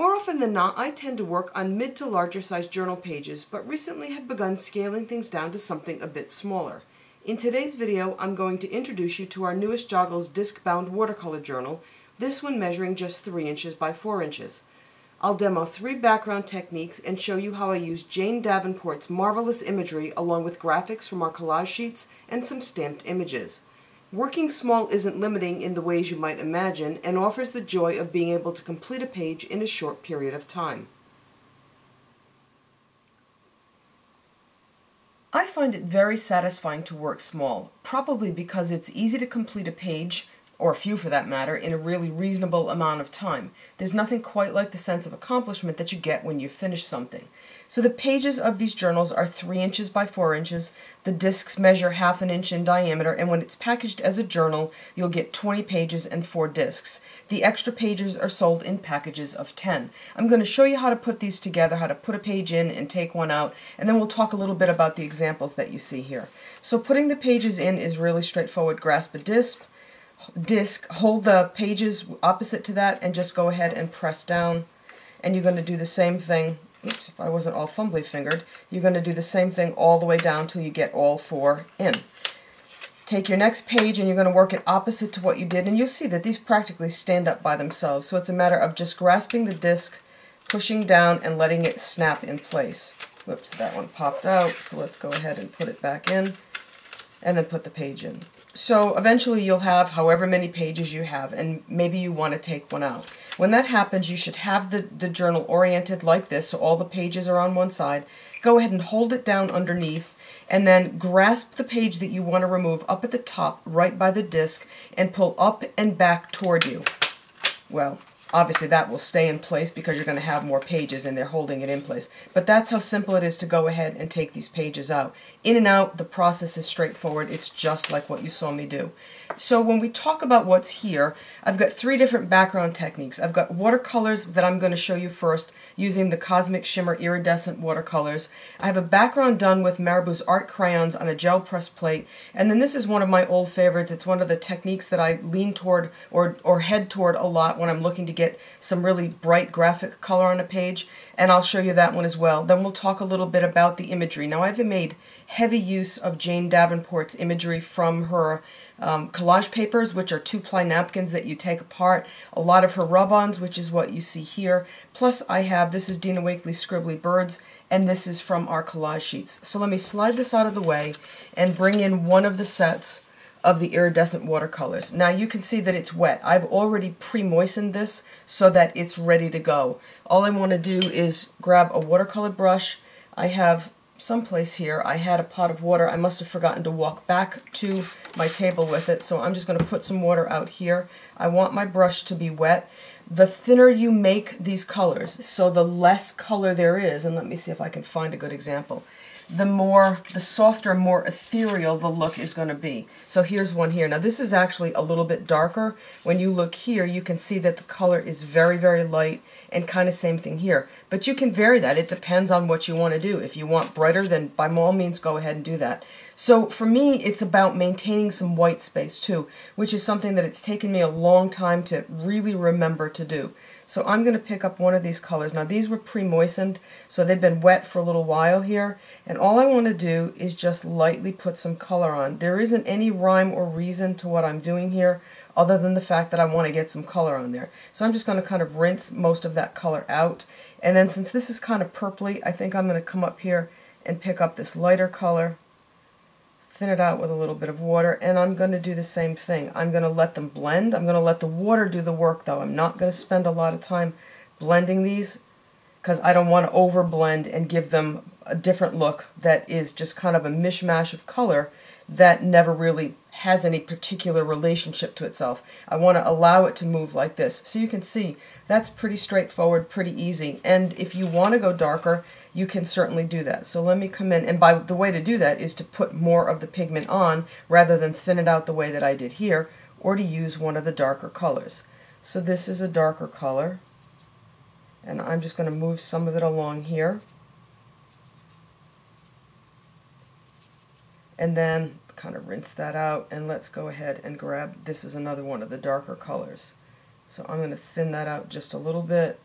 More often than not, I tend to work on mid to larger size journal pages, but recently have begun scaling things down to something a bit smaller. In today's video, I'm going to introduce you to our newest Joggles disc-bound watercolor journal, this one measuring just 3 inches by 4 inches. I'll demo three background techniques and show you how I use Jane Davenport's marvelous imagery along with graphics from our collage sheets and some stamped images. Working small isn't limiting in the ways you might imagine and offers the joy of being able to complete a page in a short period of time. I find it very satisfying to work small, probably because it's easy to complete a page or a few for that matter, in a really reasonable amount of time. There's nothing quite like the sense of accomplishment that you get when you finish something. So the pages of these journals are 3 inches by 4 inches. The discs measure half an inch in diameter, and when it's packaged as a journal, you'll get 20 pages and 4 discs. The extra pages are sold in packages of 10. I'm going to show you how to put these together, how to put a page in and take one out, and then we'll talk a little bit about the examples that you see here. So putting the pages in is really straightforward. Grasp a disc, disc, hold the pages opposite to that and just go ahead and press down. And you're going to do the same thing, oops, if I wasn't all fumbly fingered, you're going to do the same thing all the way down till you get all four in. Take your next page and you're going to work it opposite to what you did and you'll see that these practically stand up by themselves. So it's a matter of just grasping the disc, pushing down and letting it snap in place. Whoops, that one popped out, so let's go ahead and put it back in and then put the page in. So eventually you'll have however many pages you have, and maybe you want to take one out. When that happens, you should have the, the journal oriented like this, so all the pages are on one side. Go ahead and hold it down underneath, and then grasp the page that you want to remove up at the top, right by the disc, and pull up and back toward you. Well, Obviously that will stay in place because you're going to have more pages and they're holding it in place. But that's how simple it is to go ahead and take these pages out. In and out, the process is straightforward. It's just like what you saw me do. So when we talk about what's here, I've got three different background techniques. I've got watercolors that I'm going to show you first using the Cosmic Shimmer Iridescent watercolors. I have a background done with Marabu's art crayons on a gel press plate. And then this is one of my old favorites. It's one of the techniques that I lean toward or, or head toward a lot when I'm looking to get some really bright graphic color on a page. And I'll show you that one as well. Then we'll talk a little bit about the imagery. Now I've made heavy use of Jane Davenport's imagery from her um, collage papers, which are two-ply napkins that you take apart, a lot of her rub-ons, which is what you see here, plus I have, this is Dina Wakley's Scribbly Birds, and this is from our collage sheets. So let me slide this out of the way and bring in one of the sets of the iridescent watercolors. Now you can see that it's wet. I've already pre-moistened this so that it's ready to go. All I want to do is grab a watercolor brush. I have someplace here, I had a pot of water. I must have forgotten to walk back to my table with it, so I'm just going to put some water out here. I want my brush to be wet. The thinner you make these colors, so the less color there is, and let me see if I can find a good example, the more, the softer, more ethereal the look is going to be. So here's one here. Now this is actually a little bit darker. When you look here, you can see that the color is very, very light and kind of same thing here. But you can vary that. It depends on what you want to do. If you want brighter, then by all means go ahead and do that. So for me, it's about maintaining some white space too, which is something that it's taken me a long time to really remember to do. So I'm going to pick up one of these colors. Now these were pre-moistened, so they've been wet for a little while here. And all I want to do is just lightly put some color on. There isn't any rhyme or reason to what I'm doing here other than the fact that I want to get some color on there. So I'm just going to kind of rinse most of that color out. And then since this is kind of purpley, I think I'm going to come up here and pick up this lighter color thin it out with a little bit of water, and I'm going to do the same thing. I'm going to let them blend. I'm going to let the water do the work, though. I'm not going to spend a lot of time blending these because I don't want to over blend and give them a different look that is just kind of a mishmash of color that never really has any particular relationship to itself. I want to allow it to move like this. So you can see that's pretty straightforward, pretty easy. And if you want to go darker, you can certainly do that. So let me come in, and by the way to do that is to put more of the pigment on rather than thin it out the way that I did here, or to use one of the darker colors. So this is a darker color, and I'm just going to move some of it along here. And then kind of rinse that out, and let's go ahead and grab, this is another one of the darker colors. So I'm going to thin that out just a little bit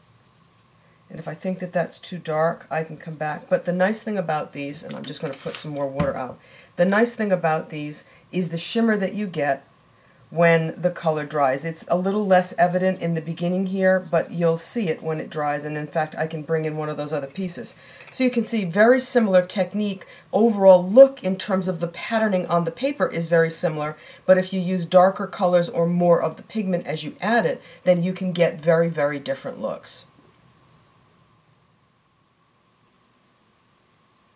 And if I think that that's too dark, I can come back. But the nice thing about these, and I'm just going to put some more water out, the nice thing about these is the shimmer that you get when the color dries. It's a little less evident in the beginning here, but you'll see it when it dries, and in fact I can bring in one of those other pieces. So you can see very similar technique. Overall look in terms of the patterning on the paper is very similar, but if you use darker colors or more of the pigment as you add it, then you can get very, very different looks.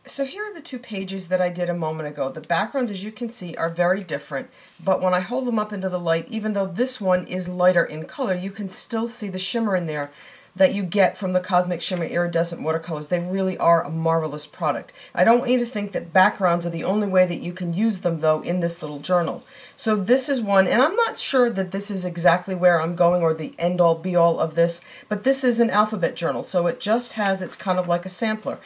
So here are the two pages that I did a moment ago. The backgrounds, as you can see, are very different, but when I hold them up into the light, even though this one is lighter in color, you can still see the shimmer in there that you get from the Cosmic Shimmer Iridescent Watercolors. They really are a marvelous product. I don't want you to think that backgrounds are the only way that you can use them, though, in this little journal. So this is one, and I'm not sure that this is exactly where I'm going or the end-all be-all of this, but this is an alphabet journal, so it just has, it's kind of like a sampler.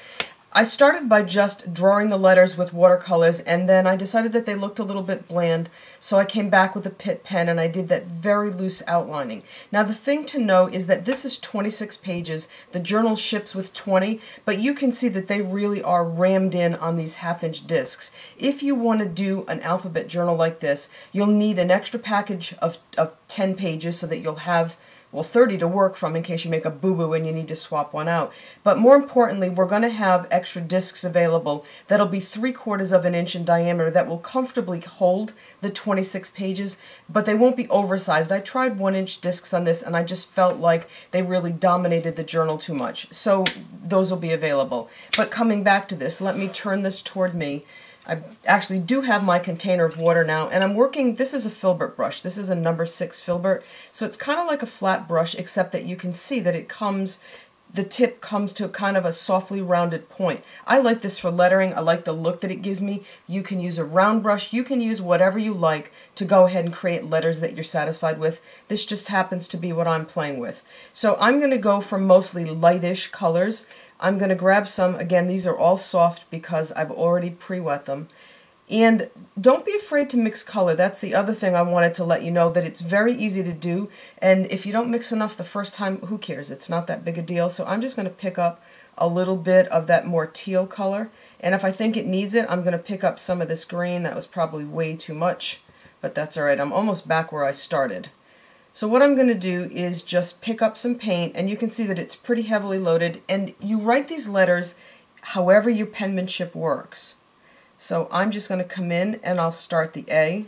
I started by just drawing the letters with watercolors and then I decided that they looked a little bit bland so I came back with a Pitt pen and I did that very loose outlining. Now the thing to know is that this is 26 pages, the journal ships with 20, but you can see that they really are rammed in on these half inch discs. If you want to do an alphabet journal like this, you'll need an extra package of, of 10 pages so that you'll have well, 30 to work from in case you make a boo-boo and you need to swap one out. But more importantly, we're going to have extra discs available that'll be three quarters of an inch in diameter that will comfortably hold the 26 pages, but they won't be oversized. I tried one inch discs on this and I just felt like they really dominated the journal too much. So those will be available. But coming back to this, let me turn this toward me. I actually do have my container of water now, and I'm working, this is a filbert brush. This is a number six filbert, so it's kind of like a flat brush, except that you can see that it comes, the tip comes to kind of a softly rounded point. I like this for lettering. I like the look that it gives me. You can use a round brush. You can use whatever you like to go ahead and create letters that you're satisfied with. This just happens to be what I'm playing with. So I'm going to go for mostly lightish colors. I'm going to grab some. Again, these are all soft because I've already pre-wet them. And don't be afraid to mix color. That's the other thing I wanted to let you know, that it's very easy to do. And if you don't mix enough the first time, who cares? It's not that big a deal. So I'm just going to pick up a little bit of that more teal color. And if I think it needs it, I'm going to pick up some of this green. That was probably way too much, but that's all right. I'm almost back where I started. So what I'm going to do is just pick up some paint and you can see that it's pretty heavily loaded and you write these letters however your penmanship works. So I'm just going to come in and I'll start the A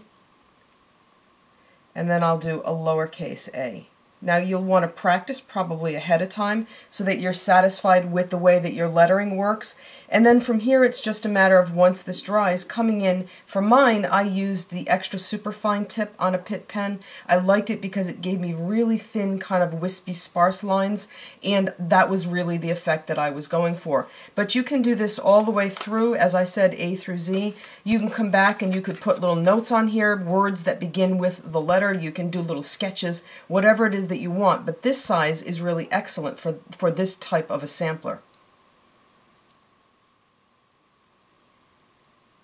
and then I'll do a lowercase a. Now you'll want to practice probably ahead of time so that you're satisfied with the way that your lettering works. And then from here it's just a matter of once this dries, coming in. For mine, I used the extra superfine tip on a Pitt pen. I liked it because it gave me really thin kind of wispy sparse lines and that was really the effect that I was going for. But you can do this all the way through, as I said, A through Z. You can come back and you could put little notes on here, words that begin with the letter. You can do little sketches, whatever it is that that you want, but this size is really excellent for, for this type of a sampler.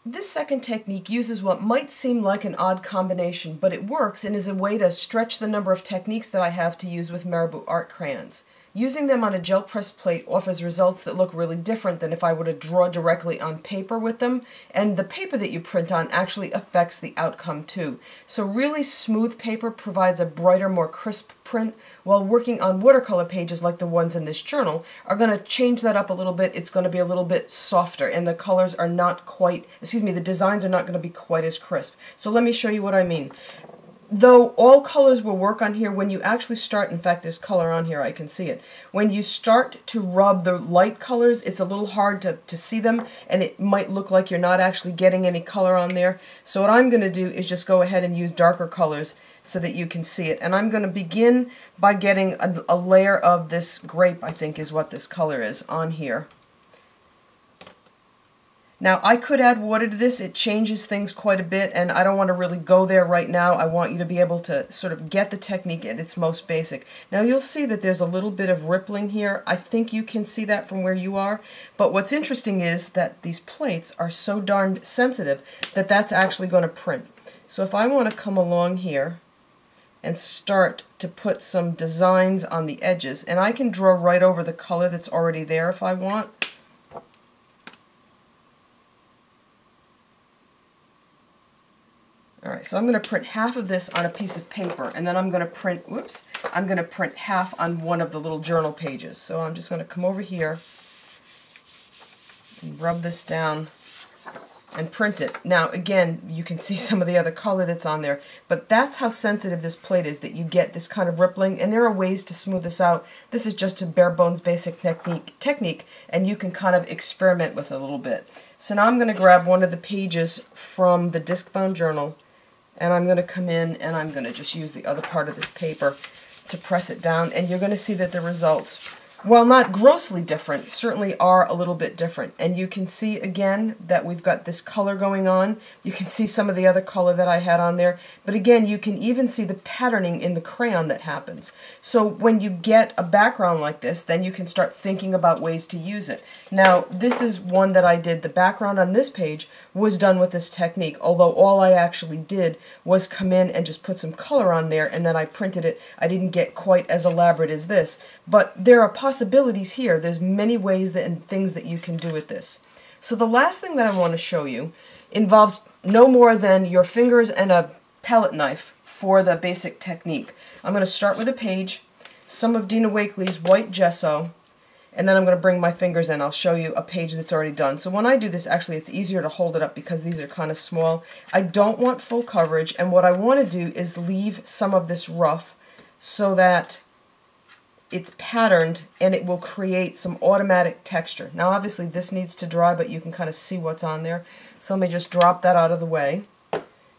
This second technique uses what might seem like an odd combination, but it works and is a way to stretch the number of techniques that I have to use with Marabu art crayons. Using them on a gel press plate offers results that look really different than if I were to draw directly on paper with them, and the paper that you print on actually affects the outcome too. So really smooth paper provides a brighter, more crisp print, while working on watercolor pages like the ones in this journal are going to change that up a little bit. It's going to be a little bit softer, and the colors are not quite, excuse me, the designs are not going to be quite as crisp. So let me show you what I mean though all colors will work on here, when you actually start, in fact there's color on here, I can see it. When you start to rub the light colors, it's a little hard to, to see them and it might look like you're not actually getting any color on there. So what I'm going to do is just go ahead and use darker colors so that you can see it. And I'm going to begin by getting a, a layer of this grape, I think is what this color is, on here. Now I could add water to this, it changes things quite a bit and I don't want to really go there right now. I want you to be able to sort of get the technique at its most basic. Now you'll see that there's a little bit of rippling here. I think you can see that from where you are, but what's interesting is that these plates are so darned sensitive that that's actually going to print. So if I want to come along here and start to put some designs on the edges. And I can draw right over the color that's already there if I want. Alright, so I'm going to print half of this on a piece of paper, and then I'm going to print, whoops, I'm going to print half on one of the little journal pages. So I'm just going to come over here and rub this down and print it. Now, again, you can see some of the other color that's on there, but that's how sensitive this plate is, that you get this kind of rippling, and there are ways to smooth this out. This is just a bare bones basic technique, technique and you can kind of experiment with it a little bit. So now I'm going to grab one of the pages from the disc-bound journal, and I'm going to come in and I'm going to just use the other part of this paper to press it down, and you're going to see that the results while not grossly different, certainly are a little bit different. And you can see again that we've got this color going on. You can see some of the other color that I had on there. But again, you can even see the patterning in the crayon that happens. So when you get a background like this, then you can start thinking about ways to use it. Now, this is one that I did. The background on this page was done with this technique, although all I actually did was come in and just put some color on there and then I printed it. I didn't get quite as elaborate as this. But there are possibilities here. There's many ways that, and things that you can do with this. So the last thing that I want to show you involves no more than your fingers and a palette knife for the basic technique. I'm going to start with a page, some of Dina Wakley's white gesso, and then I'm going to bring my fingers in. I'll show you a page that's already done. So when I do this, actually, it's easier to hold it up because these are kind of small. I don't want full coverage, and what I want to do is leave some of this rough so that it's patterned and it will create some automatic texture. Now obviously this needs to dry but you can kind of see what's on there. So let me just drop that out of the way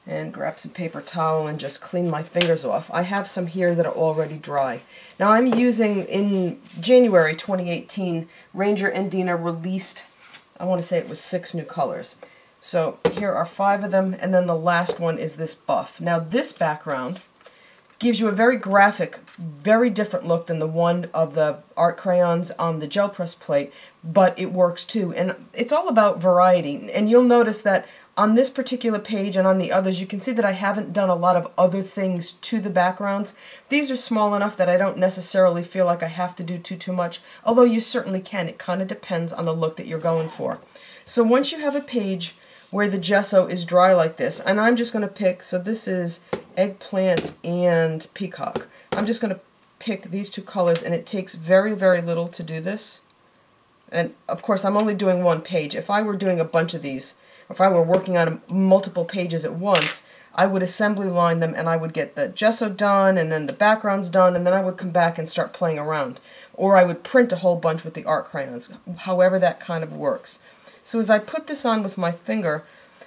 and grab some paper towel and just clean my fingers off. I have some here that are already dry. Now I'm using, in January 2018, Ranger and Dina released, I want to say it was six new colors. So here are five of them and then the last one is this buff. Now this background gives you a very graphic, very different look than the one of the art crayons on the gel press plate, but it works too. And it's all about variety. And you'll notice that on this particular page and on the others, you can see that I haven't done a lot of other things to the backgrounds. These are small enough that I don't necessarily feel like I have to do too, too much, although you certainly can. It kind of depends on the look that you're going for. So once you have a page where the gesso is dry like this, and I'm just going to pick, so this is eggplant and peacock. I'm just going to pick these two colors and it takes very, very little to do this. And of course I'm only doing one page. If I were doing a bunch of these, if I were working on multiple pages at once, I would assembly line them and I would get the gesso done and then the backgrounds done and then I would come back and start playing around. Or I would print a whole bunch with the art crayons, however that kind of works. So as I put this on with my finger,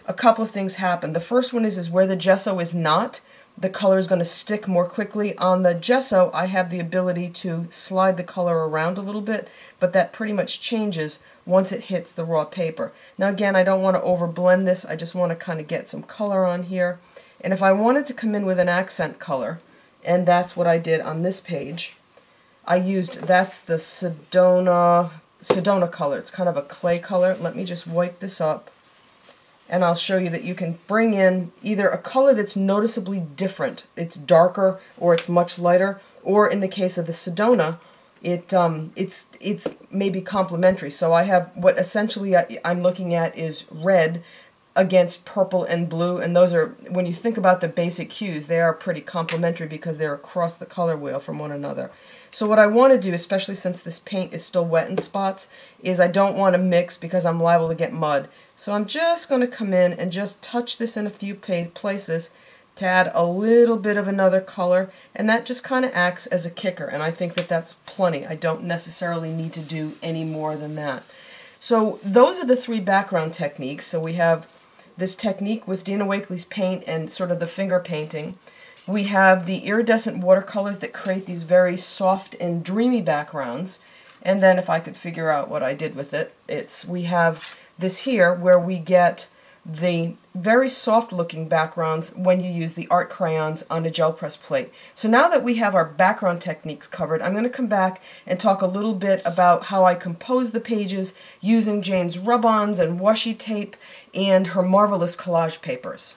a couple of things happen. The first one is, is where the gesso is not, the color is going to stick more quickly. On the gesso, I have the ability to slide the color around a little bit, but that pretty much changes once it hits the raw paper. Now again, I don't want to overblend this, I just want to kind of get some color on here. And if I wanted to come in with an accent color, and that's what I did on this page, I used, that's the Sedona, Sedona color. It's kind of a clay color. Let me just wipe this up and I'll show you that you can bring in either a color that's noticeably different. It's darker or it's much lighter, or in the case of the Sedona, it um, it's it's maybe complementary. So I have what essentially I, I'm looking at is red against purple and blue, and those are, when you think about the basic hues, they are pretty complementary because they're across the color wheel from one another. So what I want to do, especially since this paint is still wet in spots, is I don't want to mix because I'm liable to get mud. So I'm just going to come in and just touch this in a few places to add a little bit of another color and that just kind of acts as a kicker and I think that that's plenty. I don't necessarily need to do any more than that. So those are the three background techniques. So we have this technique with Dina Wakley's paint and sort of the finger painting. We have the iridescent watercolors that create these very soft and dreamy backgrounds. And then if I could figure out what I did with it, it's we have this here where we get the very soft looking backgrounds when you use the art crayons on a gel press plate. So now that we have our background techniques covered, I'm going to come back and talk a little bit about how I compose the pages using Jane's rub-ons and washi tape and her marvelous collage papers.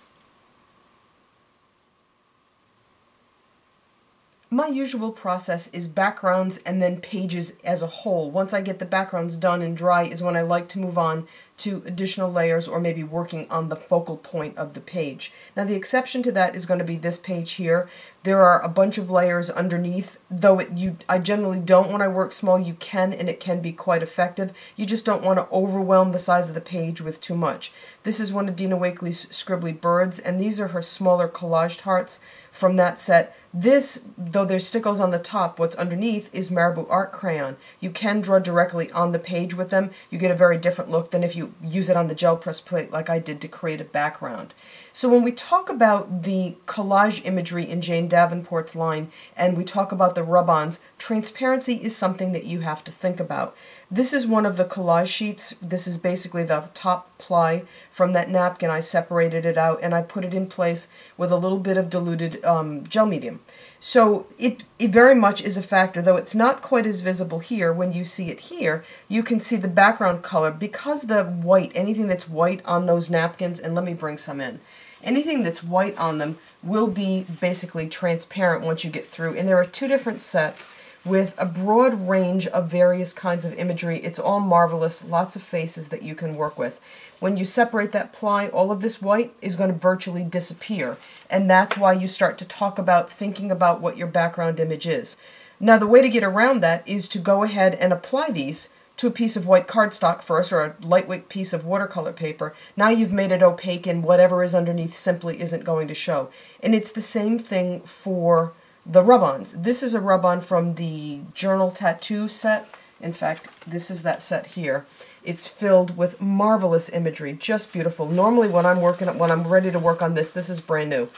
My usual process is backgrounds and then pages as a whole. Once I get the backgrounds done and dry is when I like to move on to additional layers or maybe working on the focal point of the page. Now the exception to that is going to be this page here. There are a bunch of layers underneath, though it, you I generally don't when I work small. You can and it can be quite effective. You just don't want to overwhelm the size of the page with too much. This is one of Dina Wakley's scribbly birds and these are her smaller collaged hearts from that set. This, though there's stickles on the top, what's underneath is Marabu Art Crayon. You can draw directly on the page with them. You get a very different look than if you use it on the gel press plate like I did to create a background. So when we talk about the collage imagery in Jane Davenport's line and we talk about the rub-ons, transparency is something that you have to think about. This is one of the collage sheets. This is basically the top ply from that napkin. I separated it out and I put it in place with a little bit of diluted um, gel medium. So it, it very much is a factor, though it's not quite as visible here. When you see it here, you can see the background color because the white, anything that's white on those napkins, and let me bring some in, anything that's white on them will be basically transparent once you get through. And there are two different sets with a broad range of various kinds of imagery. It's all marvelous, lots of faces that you can work with. When you separate that ply, all of this white is going to virtually disappear. And that's why you start to talk about thinking about what your background image is. Now the way to get around that is to go ahead and apply these to a piece of white cardstock first or a lightweight piece of watercolor paper. Now you've made it opaque and whatever is underneath simply isn't going to show. And it's the same thing for the rub-ons. This is a rub-on from the Journal Tattoo set. In fact, this is that set here. It's filled with marvelous imagery, just beautiful. Normally when I'm working, when I'm ready to work on this, this is brand new.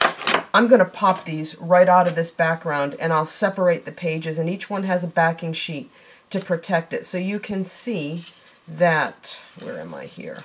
I'm going to pop these right out of this background and I'll separate the pages and each one has a backing sheet to protect it. So you can see that, where am I here?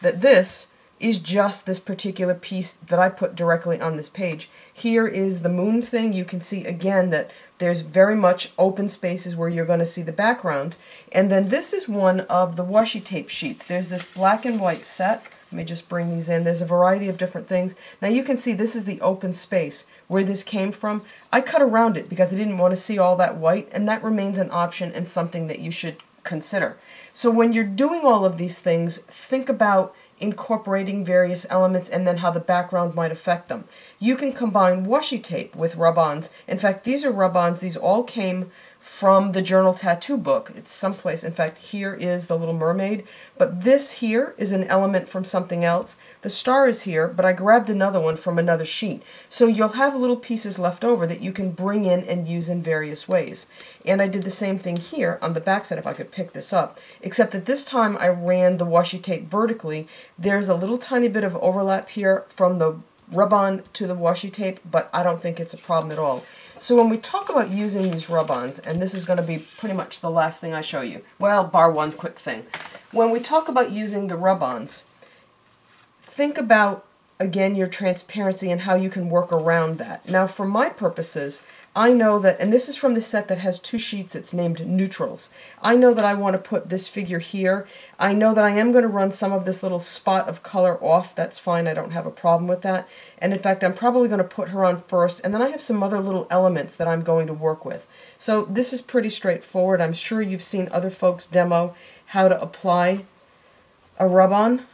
That this is just this particular piece that I put directly on this page. Here is the moon thing. You can see again that there's very much open spaces where you're going to see the background. And then this is one of the washi tape sheets. There's this black and white set. Let me just bring these in. There's a variety of different things. Now you can see this is the open space where this came from. I cut around it because I didn't want to see all that white and that remains an option and something that you should consider. So when you're doing all of these things, think about incorporating various elements and then how the background might affect them. You can combine washi tape with rub-ons. In fact, these are rub-ons. These all came from the journal tattoo book. It's someplace. In fact, here is the Little Mermaid. But this here is an element from something else. The star is here, but I grabbed another one from another sheet. So you'll have little pieces left over that you can bring in and use in various ways. And I did the same thing here on the back side, if I could pick this up. Except that this time I ran the washi tape vertically. There's a little tiny bit of overlap here from the rub-on to the washi tape, but I don't think it's a problem at all. So when we talk about using these rub-ons, and this is going to be pretty much the last thing I show you, well, bar one quick thing. When we talk about using the rub-ons, think about, again, your transparency and how you can work around that. Now, for my purposes, I know that, and this is from the set that has two sheets, it's named neutrals. I know that I want to put this figure here. I know that I am going to run some of this little spot of color off. That's fine, I don't have a problem with that. And in fact, I'm probably going to put her on first, and then I have some other little elements that I'm going to work with. So this is pretty straightforward. I'm sure you've seen other folks demo how to apply a rub-on.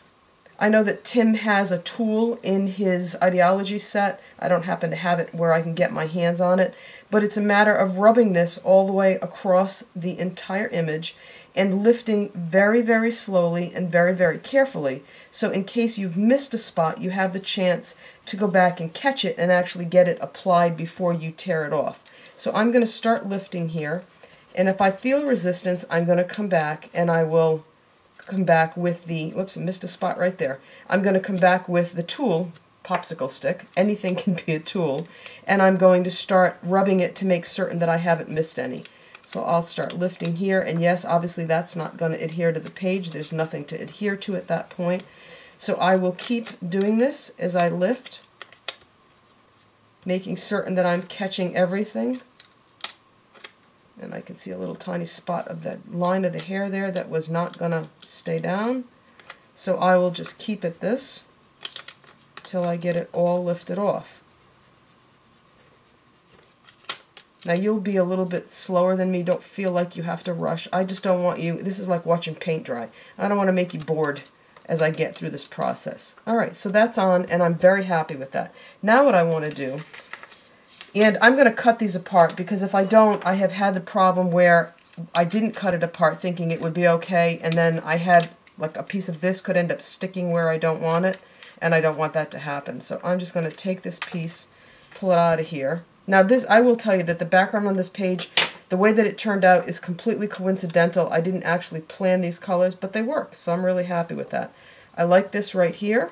I know that Tim has a tool in his idea-ology set. I don't happen to have it where I can get my hands on it, but it's a matter of rubbing this all the way across the entire image and lifting very, very slowly and very, very carefully. So in case you've missed a spot, you have the chance to go back and catch it and actually get it applied before you tear it off. So I'm going to start lifting here, and if I feel resistance, I'm going to come back and I will come back with the, whoops, I missed a spot right there. I'm going to come back with the tool, popsicle stick, anything can be a tool, and I'm going to start rubbing it to make certain that I haven't missed any. So I'll start lifting here, and yes, obviously that's not going to adhere to the page. There's nothing to adhere to at that point. So I will keep doing this as I lift, making certain that I'm catching everything and I can see a little tiny spot of that line of the hair there that was not going to stay down. So I will just keep it this till I get it all lifted off. Now you'll be a little bit slower than me. Don't feel like you have to rush. I just don't want you, this is like watching paint dry. I don't want to make you bored as I get through this process. All right, so that's on and I'm very happy with that. Now what I want to do, and I'm going to cut these apart because if I don't, I have had the problem where I didn't cut it apart thinking it would be okay and then I had like a piece of this could end up sticking where I don't want it and I don't want that to happen. So I'm just going to take this piece, pull it out of here. Now this, I will tell you that the background on this page, the way that it turned out is completely coincidental. I didn't actually plan these colors, but they work, so I'm really happy with that. I like this right here,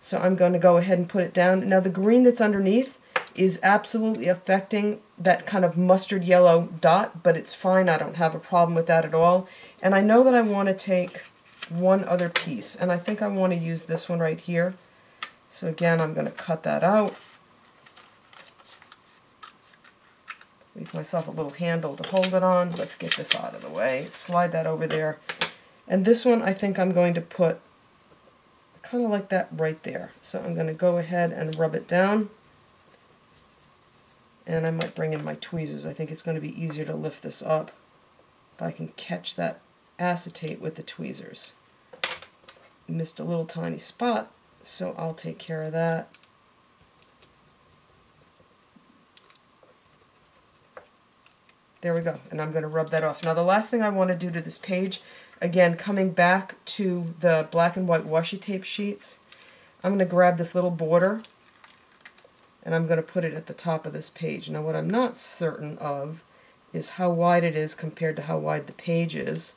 so I'm going to go ahead and put it down. Now the green that's underneath is absolutely affecting that kind of mustard yellow dot, but it's fine. I don't have a problem with that at all. And I know that I want to take one other piece, and I think I want to use this one right here. So again, I'm going to cut that out. Leave myself a little handle to hold it on. Let's get this out of the way. Slide that over there. And this one I think I'm going to put kind of like that right there. So I'm going to go ahead and rub it down. And I might bring in my tweezers. I think it's going to be easier to lift this up if I can catch that acetate with the tweezers. Missed a little tiny spot, so I'll take care of that. There we go, and I'm going to rub that off. Now the last thing I want to do to this page, again, coming back to the black and white washi tape sheets, I'm going to grab this little border and I'm going to put it at the top of this page. Now what I'm not certain of is how wide it is compared to how wide the page is.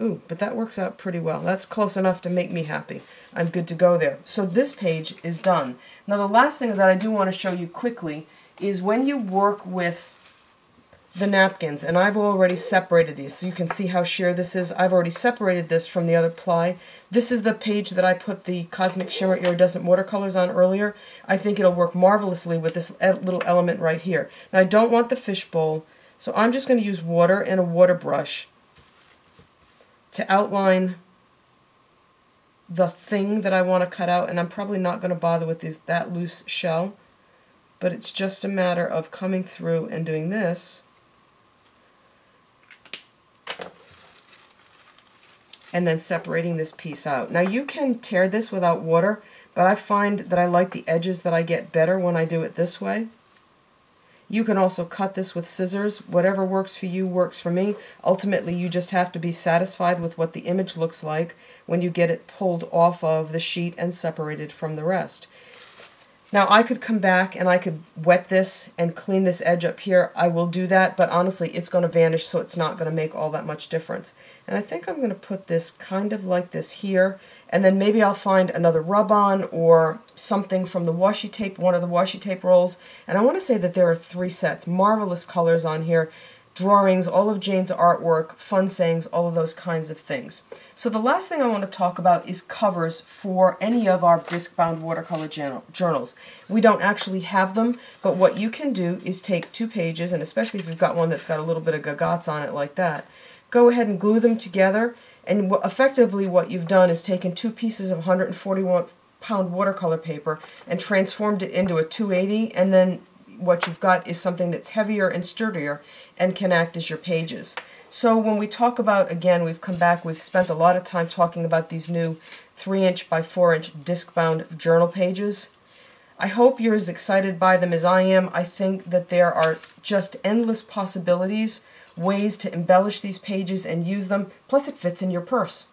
Ooh, but that works out pretty well. That's close enough to make me happy. I'm good to go there. So this page is done. Now the last thing that I do want to show you quickly is when you work with the napkins, and I've already separated these, so you can see how sheer this is. I've already separated this from the other ply. This is the page that I put the Cosmic Shimmer Iridescent watercolors on earlier. I think it'll work marvelously with this little element right here. Now I don't want the fishbowl, so I'm just going to use water and a water brush to outline the thing that I want to cut out, and I'm probably not going to bother with this, that loose shell, but it's just a matter of coming through and doing this and then separating this piece out. Now you can tear this without water, but I find that I like the edges that I get better when I do it this way. You can also cut this with scissors. Whatever works for you works for me. Ultimately, you just have to be satisfied with what the image looks like when you get it pulled off of the sheet and separated from the rest. Now I could come back and I could wet this and clean this edge up here. I will do that, but honestly it's going to vanish so it's not going to make all that much difference. And I think I'm going to put this kind of like this here and then maybe I'll find another rub-on or something from the washi tape, one of the washi tape rolls. And I want to say that there are three sets, marvelous colors on here drawings, all of Jane's artwork, fun sayings, all of those kinds of things. So the last thing I want to talk about is covers for any of our disc-bound watercolor journals. We don't actually have them, but what you can do is take two pages, and especially if you've got one that's got a little bit of gagats on it like that, go ahead and glue them together, and effectively what you've done is taken two pieces of 141 pound watercolor paper and transformed it into a 280 and then what you've got is something that's heavier and sturdier and can act as your pages. So when we talk about, again, we've come back, we've spent a lot of time talking about these new 3-inch by 4-inch disc-bound journal pages. I hope you're as excited by them as I am. I think that there are just endless possibilities, ways to embellish these pages and use them, plus it fits in your purse.